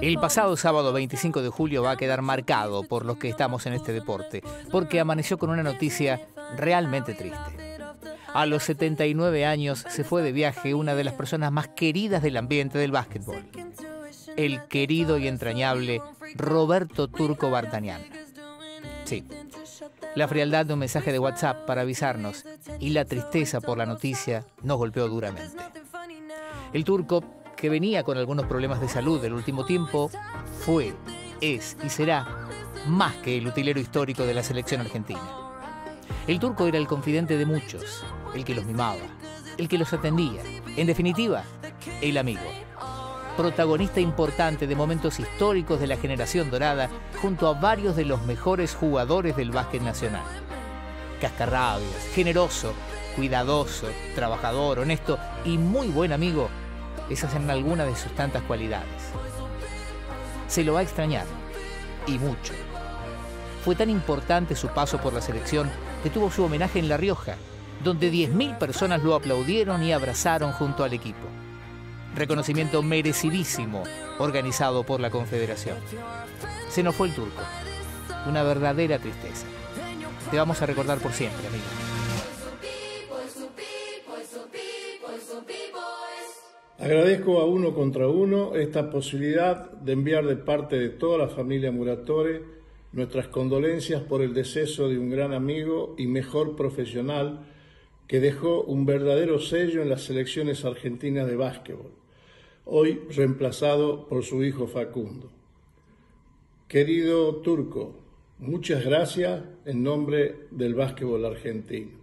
El pasado sábado 25 de julio va a quedar marcado por los que estamos en este deporte, porque amaneció con una noticia realmente triste. A los 79 años se fue de viaje una de las personas más queridas del ambiente del básquetbol, el querido y entrañable Roberto Turco Bartanian. Sí, la frialdad de un mensaje de WhatsApp para avisarnos y la tristeza por la noticia nos golpeó duramente. El turco, que venía con algunos problemas de salud del último tiempo, fue, es y será más que el utilero histórico de la selección argentina. El turco era el confidente de muchos, el que los mimaba, el que los atendía, en definitiva, el amigo. Protagonista importante de momentos históricos de la generación dorada junto a varios de los mejores jugadores del básquet nacional. Cascarrabias, generoso, cuidadoso, trabajador, honesto y muy buen amigo, esas eran algunas de sus tantas cualidades. Se lo va a extrañar, y mucho. Fue tan importante su paso por la selección que tuvo su homenaje en La Rioja, donde 10.000 personas lo aplaudieron y abrazaron junto al equipo. Reconocimiento merecidísimo organizado por la Confederación. Se nos fue el turco. Una verdadera tristeza. Te vamos a recordar por siempre, amigo. Agradezco a uno contra uno esta posibilidad de enviar de parte de toda la familia Muratore nuestras condolencias por el deceso de un gran amigo y mejor profesional que dejó un verdadero sello en las selecciones argentinas de básquetbol, hoy reemplazado por su hijo Facundo. Querido Turco, muchas gracias en nombre del básquetbol argentino.